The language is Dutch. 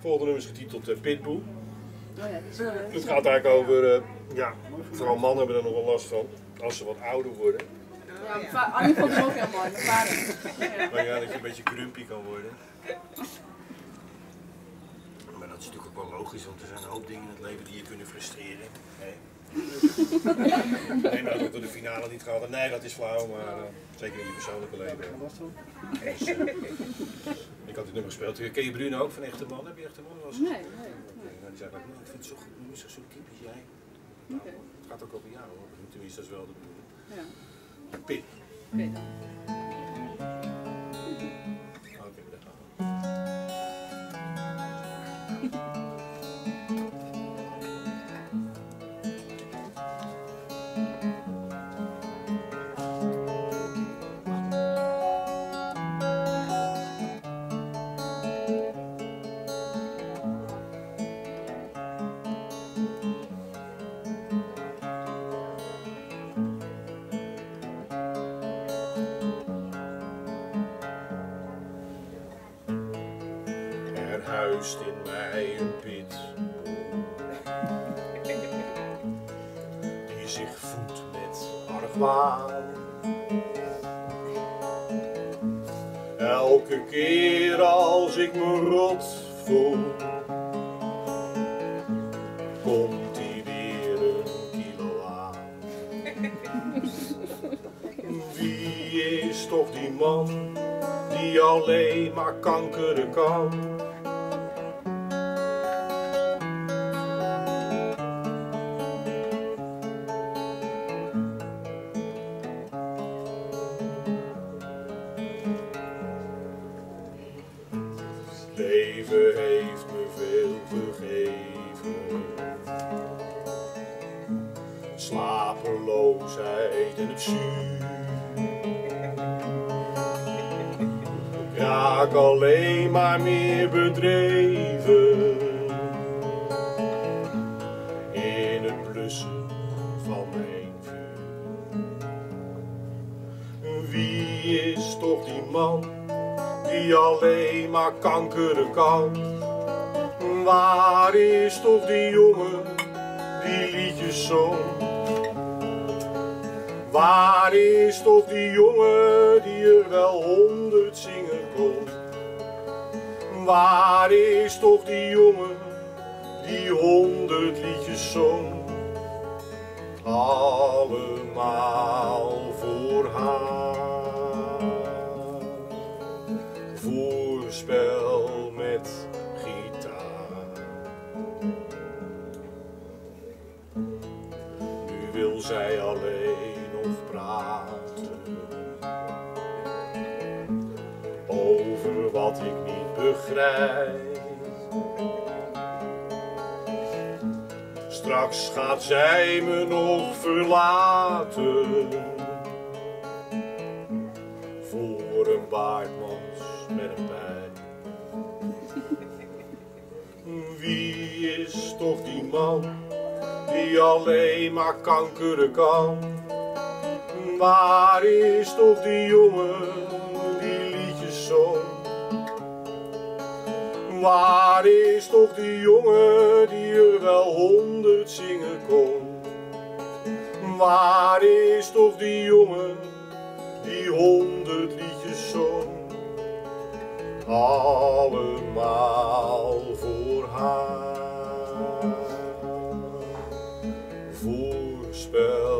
volgende nummer is getiteld uh, Pitbull. Oh ja, is, uh, Het gaat eigenlijk over, uh, ja, vooral mannen hebben er nog wel last van. Als ze wat ouder worden. ja, Annie vond het ook heel mooi, mijn vader. Maar ja, dat je een beetje grumpy kan worden. Maar dat is natuurlijk ook wel logisch, want er zijn een hoop dingen in het leven die je kunnen frustreren. Hè? Nee, nou dat ik door de finale niet gehaald heb. Nee, dat is flauw, maar eh, zeker in je persoonlijke leven. Eh, ik had dit nummer gespeeld. Ken je Bruno ook van Echte Man? Heb je Echte Man wel eens Nee, nee, nee. Nou, die zei nou, ik vind het zo goed, zo typisch jij. Nou, het gaat ook over jou hoor. Tenminste, dat is wel de bedoeling. Ja. Pit. Oké Huist in mij een pit. Die zich voedt met argwaan. Elke keer als ik me rot voel, komt hij weer een kilo aan. Wie is toch die man die alleen maar kankeren kan? Leven heeft me veel vergeven. Slapeloosheid en het zuur. Raak alleen maar meer bedreven. In het blussen van mijn vuur. Wie is toch die man? Die alleen maar kankeren kan. Waar is toch die jongen die liedjes zong? Waar is toch die jongen die er wel honderd zingen kon? Waar is toch die jongen die honderd liedjes zong? Allemaal Voorspel met gitaar. Nu wil zij alleen nog praten over wat ik niet begrijp. Straks gaat zij me nog verlaten voor een baardmans Wie is toch die man die alleen maar kankeren kan? Waar is toch die jongen die liedjes zong? Waar is toch die jongen die er wel honderd zingen kon? Waar is toch die jongen Fußball.